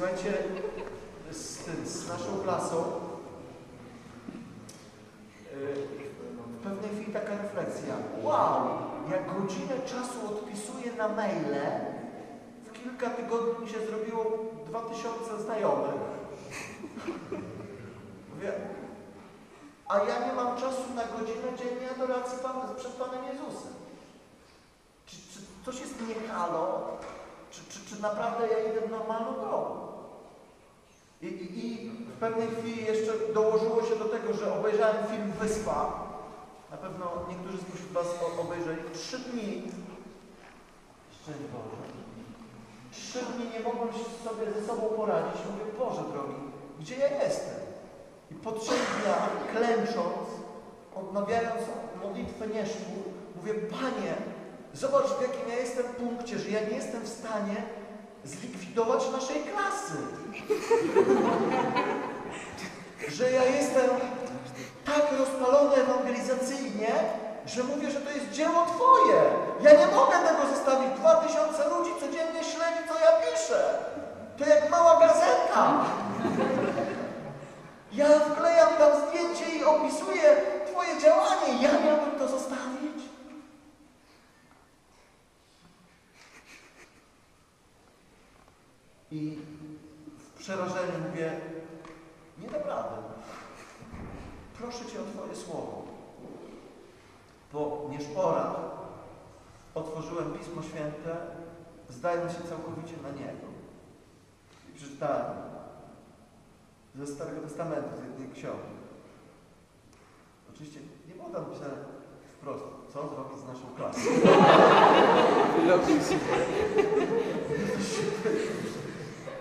słuchajcie, z, z naszą klasą yy, w pewnej chwili taka refleksja. Wow, jak godzinę czasu odpisuję na maile, w kilka tygodni mi się zrobiło 2000 znajomych. Mówię, a ja nie mam czasu na godzinę dziennie adoracji Pana, przed Panem Jezusem. Czy, czy coś jest nie halo? Czy, czy, czy naprawdę ja idę normalną drogą? I, i, I w pewnej chwili jeszcze dołożyło się do tego, że obejrzałem film Wyspa. Na pewno niektórzy z Was obejrzeli. Trzy dni, szczęść Boże, trzy dni nie mogłem sobie ze sobą poradzić. Mówię, Boże drogi, gdzie ja jestem? I po trzech dniach, klęcząc, odmawiając modlitwę nieszku, mówię, Panie, zobacz w jakim ja jestem punkcie, że ja nie jestem w stanie zlikwidować naszej klasy. że ja jestem tak rozpalony ewangelizacyjnie, że mówię, że to jest dzieło Twoje. Ja nie mogę tego zostawić. Dwa tysiące ludzi codziennie śledzi, co ja piszę. To jak mała gazeta. Ja wklejam tam zdjęcie i opisuję Twoje działanie. Ja miałbym to zostawić. I w przerażeniu mówię, nie dam rady. Proszę Cię o Twoje słowo. Po nieszporach otworzyłem Pismo Święte, zdając się całkowicie na niego. I przeczytałem ze Starego Testamentu, z jednej książki. Oczywiście nie było tam napisane wprost, co zrobić z naszą klasą.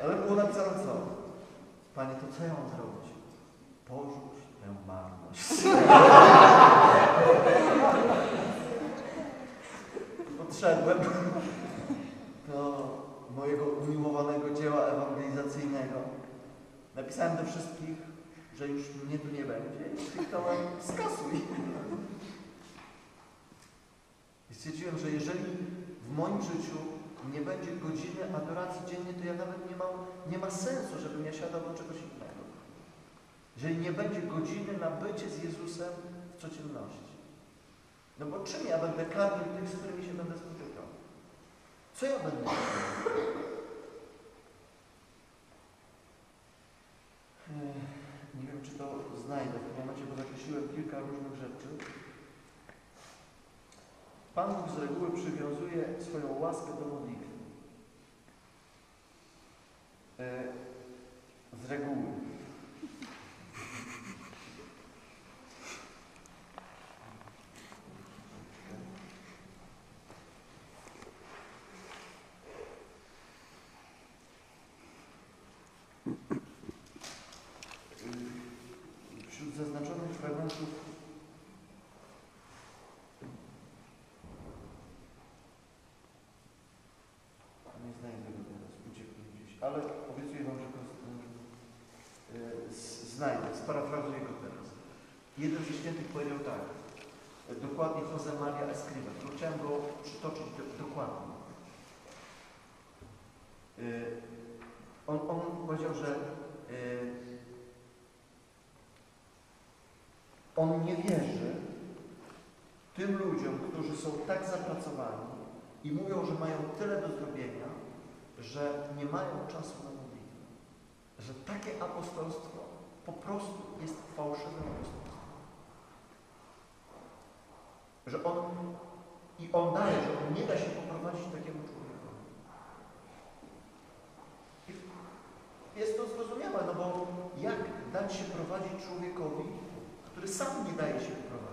Ale było napisane co? Panie, to co ja mam zrobić? Porzuć tę marność. Podszedłem do mojego umiłowanego dzieła ewangelizacyjnego. Napisałem do wszystkich, że już mnie tu nie będzie i kliknąłem skasuj. I stwierdziłem, że jeżeli w moim życiu nie będzie godziny adoracji dziennie, to ja nawet nie mam, nie ma sensu, żebym ja siadał do czegoś innego. Jeżeli nie będzie godziny na bycie z Jezusem w codzienności. No bo czym ja będę karmił tych, z którymi się będę spotykał? Co ja będę Nie wiem, czy to znajdę w tym momencie, bo zakreśliłem kilka różnych rzeczy. Pan Bóg z reguły przywiązuje swoją łaskę do modlitwy. E, Z reguły. Y, Wśród zaznaczonych fragmentów Nie znajdę tego teraz, uciekł mi gdzieś, ale obiecuję Wam, że y, z- znajdę, sparafrazuję go teraz. Jeden ze świętych powiedział tak, dokładnie Jose Maria Escriva, tylko chciałem go przytoczyć do, dokładnie. Y, On, on powiedział, że y, on nie wierzy tym ludziom, którzy są tak zapracowani, i mówią, że mają tyle do zrobienia, że nie mają czasu na modlitwę. Że takie apostolstwo po prostu jest fałszywym apostolstwem. Że on i on daje, że on nie da się poprowadzić takiemu człowiekowi. Jest to zrozumiałe, no bo jak dać się prowadzić człowiekowi, który sam nie daje się poprowadzić?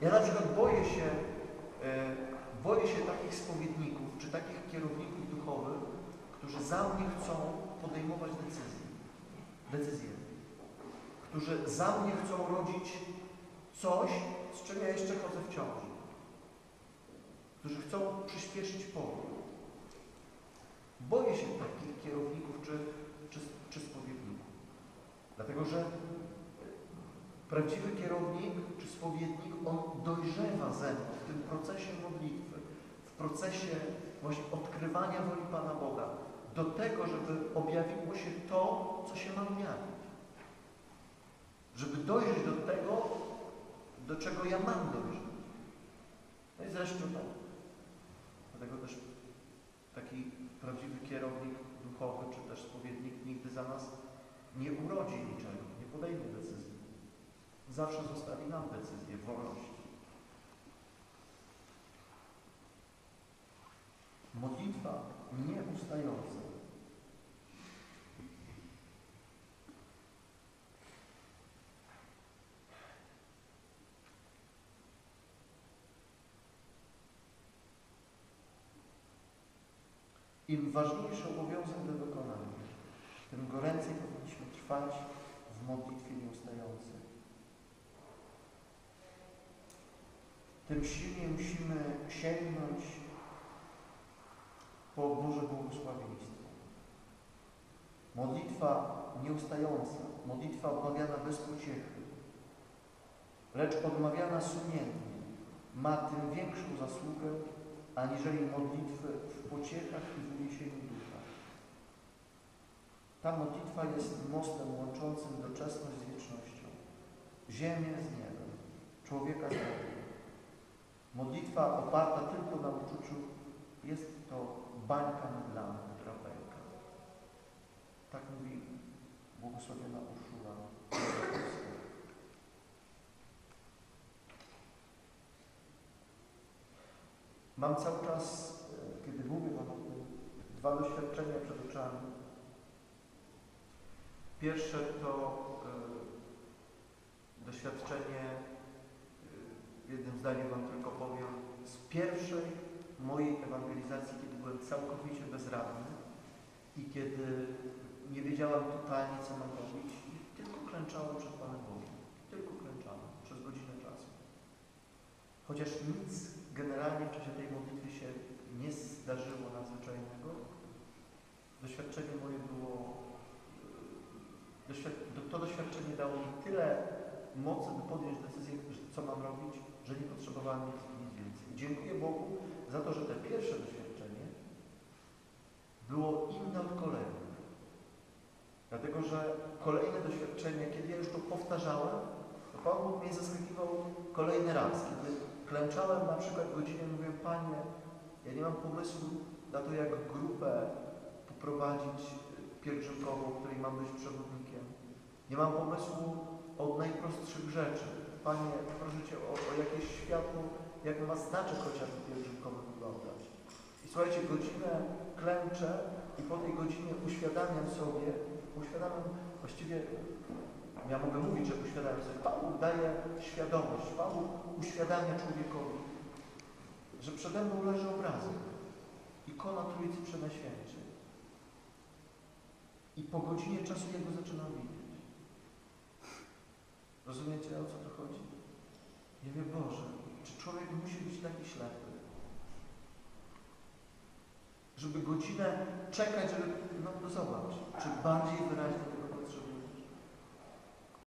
Ja na przykład boję się, boję się takich spowiedników, czy takich kierowników duchowych, którzy za mnie chcą podejmować decyzje. Decyzje. Którzy za mnie chcą rodzić coś, z czym ja jeszcze chodzę w ciąży. Którzy chcą przyspieszyć pokój. Boję się takich kierowników czy, czy, czy spowiedników. Dlatego, że Prawdziwy kierownik czy spowiednik, on dojrzewa ze mną w tym procesie modlitwy, procesie właśnie odkrywania woli Pana Boga, do tego, żeby objawiło się to, co się ma objawić. Żeby dojrzeć do tego, do czego ja mam dojrzeć. No i zresztą no, dlatego też taki prawdziwy kierownik duchowy, czy też spowiednik nigdy za nas nie urodzi niczego, nie podejmie decyzji. Zawsze zostawi nam decyzję, wolność. Modlitwa nieustająca. Im ważniejszy obowiązek do wykonania, tym goręcej powinniśmy trwać w modlitwie nieustającej. Tym silniej musimy sięgnąć po Boże błogosławieństwo. Modlitwa nieustająca, modlitwa odmawiana bez pociechy, lecz odmawiana sumiennie, ma tym większą zasługę, aniżeli modlitwy w pociechach i w uniesieniu ducha. Ta modlitwa jest mostem łączącym doczesność z wiecznością, ziemię z niebem, człowieka z Bogiem. Modlitwa oparta tylko na uczuciu jest to bańka mydlana, pęka. Tak mówi błogosławiona Urszula. Mam cały czas, e, kiedy mówię Wam o tym, dwa doświadczenia przed oczami. Pierwsze to y, doświadczenie, y, jednym zdaniem Wam tylko powiem, z pierwszej mojej ewangelizacji, kiedy byłem całkowicie bezradny i kiedy nie wiedziałam totalnie, co mam robić i tylko klęczałem przed Panem Bogiem. Tylko klęczałem przez godzinę czasu. Chociaż nic generalnie w czasie tej modlitwy się nie zdarzyło nadzwyczajnego, doświadczenie moje było, to doświadczenie dało mi tyle mocy, by podjąć decyzję, co mam robić, że nie potrzebowałem nic. Dziękuję Bogu za to, że te pierwsze doświadczenie było inne od kolejnych. Dlatego, że kolejne doświadczenie, kiedy ja już to powtarzałem, to Pan Bóg mnie zaskakiwał kolejny raz, kiedy klęczałem na przykład godzinę i mówiłem, Panie, ja nie mam pomysłu na to, jak grupę poprowadzić pielgrzymkową, której mam być przewodnikiem. Nie mam pomysłu od najprostszych rzeczy. Panie, proszę Cię o, o jakieś światło, jak ma znaczek chociażby pielgrzymkowy wyglądać. I słuchajcie, godzinę klęczę i po tej godzinie uświadamiam sobie, uświadamiam właściwie, ja mogę mówić, że uświadamiam sobie, Pan daje świadomość, Pan uświadamia człowiekowi, że przede mną leży obrazek, ikona Trójcy Przenajświętszej. I po godzinie czasu ja go zaczynam widzieć. Rozumiecie, o co tu chodzi? Nie wie Boże, człowiek musi być taki ślepy? Żeby godzinę czekać, żeby, no, no zobacz, czy bardziej wyraźnie